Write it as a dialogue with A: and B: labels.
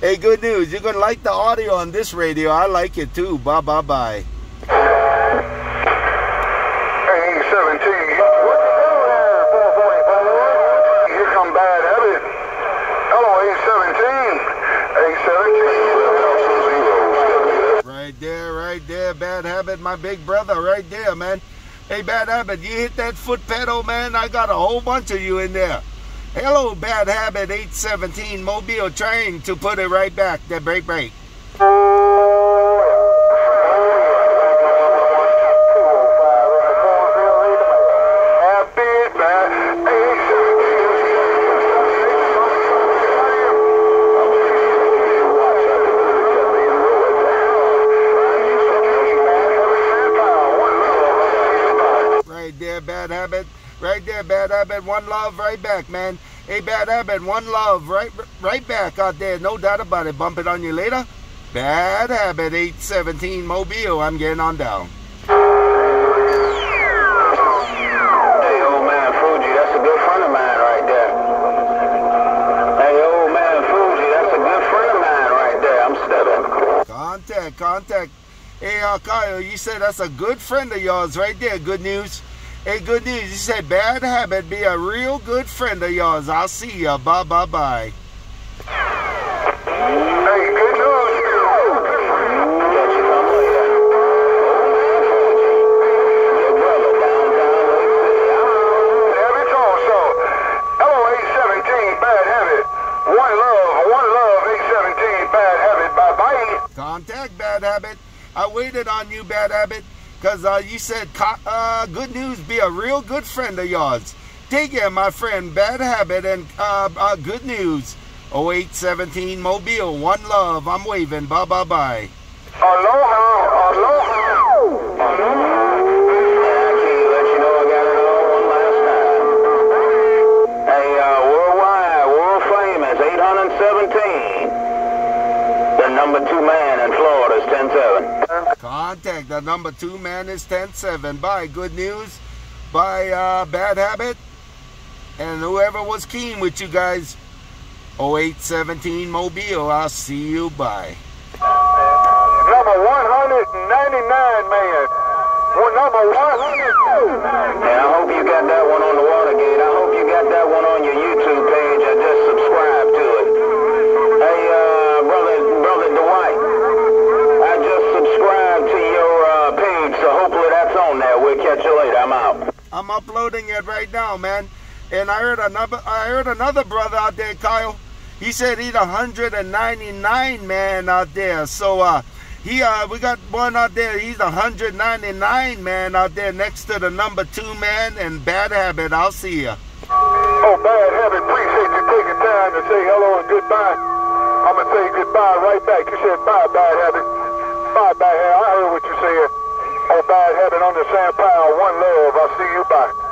A: Hey, good news. You're going to like the audio on this radio. I like it too. Bye, bye, bye.
B: Hey, 17. Here come Bad Habit. Hello, A17. A17.
A: Right there, right there. Bad habit, my big brother, right there, man. Hey, Bad Habit, you hit that foot pedal, man. I got a whole bunch of you in there. Hello, Bad Habit 817 Mobile trying to put it right back. That break, break. Right there, Bad Habit. Right there, Bad Habit. One love right back, man. Hey, Bad Ab Habit, one love right right back out there. No doubt about it. Bump it on you later. Bad Habit 817 Mobile. I'm getting on down.
B: Hey, old man Fuji, that's a good friend of mine right there. Hey, old man Fuji, that's a good friend of mine right there. I'm stepping.
A: Contact, contact. Hey, uh, Kyle, you said that's a good friend of yours right there. Good news. Hey, good news. You said bad habit be a real good friend of yours. I'll see ya. Bye, bye, bye.
B: Hey, good news. Catch you come later. Your brother downtown Lake City. Every tone, so. Hello, 817, Bad Habit. One love, one love, 817, Bad Habit. Bye-bye.
A: Contact Bad Habit. I waited on you, Bad Habit, because uh, you said uh, good news be a real good friend of yours. Take care, my friend. Bad Habit and uh, uh, good news. 0817 Mobile. One love. I'm waving. Bye, bye, bye.
B: Aloha, aloha. Uh, worldwide, world famous, 817. The number two man in Florida is 107.
A: Contact the number two man is 107. Bye. Good news. By uh, Bad Habit. And whoever was keen with you guys. 0817 Mobile. I'll see you. Bye.
B: Number 199 man. Well, number 100. Yeah, I hope you got that one on the Watergate. I hope you got that
A: uploading it right now, man. And I heard another I heard another brother out there, Kyle. He said he's 199 man out there. So uh he uh we got one out there, he's 199 man out there next to the number two man and bad habit. I'll see ya.
B: Oh, bad habit. Appreciate you taking time to say hello and goodbye. I'm gonna say goodbye right back. You said bye, bad habit. Bye, bad habit. I heard what you said. Oh, bad habit on the sand pile. One love. See you. Tell